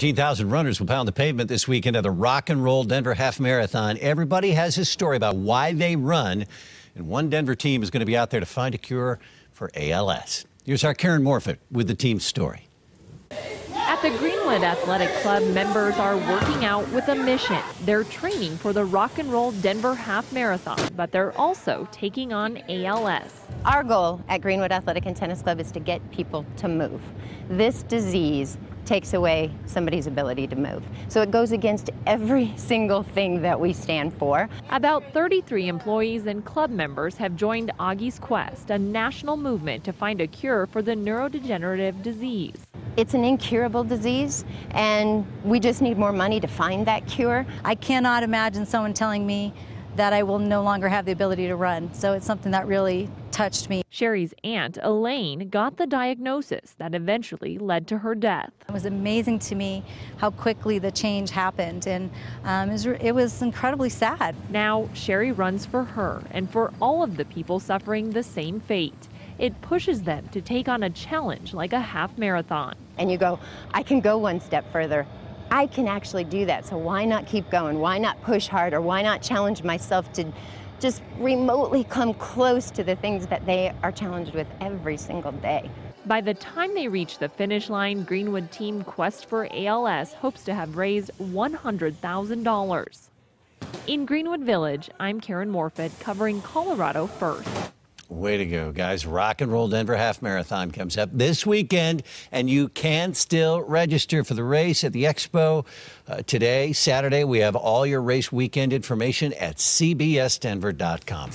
15,000 runners will pound the pavement this weekend at the Rock and Roll Denver Half Marathon. Everybody has his story about why they run, and one Denver team is going to be out there to find a cure for ALS. Here's our Karen Morfitt with the team's story. At the Greenwood Athletic Club, members are working out with a mission. They're training for the Rock and Roll Denver Half Marathon, but they're also taking on ALS. Our goal at Greenwood Athletic and Tennis Club is to get people to move. This disease takes away somebody's ability to move. So it goes against every single thing that we stand for. About 33 employees and club members have joined Augie's Quest, a national movement to find a cure for the neurodegenerative disease. It's an incurable disease, and we just need more money to find that cure. I cannot imagine someone telling me that I will no longer have the ability to run. So it's something that really touched me. Sherry's aunt, Elaine, got the diagnosis that eventually led to her death. It was amazing to me how quickly the change happened, and um, it, was, it was incredibly sad. Now, Sherry runs for her and for all of the people suffering the same fate. It pushes them to take on a challenge like a half marathon. And you go, I can go one step further. I can actually do that. So why not keep going? Why not push harder? Why not challenge myself to just remotely come close to the things that they are challenged with every single day? By the time they reach the finish line, Greenwood Team Quest for ALS hopes to have raised $100,000. In Greenwood Village, I'm Karen Morfitt covering Colorado First. Way to go, guys. Rock and Roll Denver Half Marathon comes up this weekend, and you can still register for the race at the expo uh, today, Saturday. We have all your race weekend information at cbsdenver.com.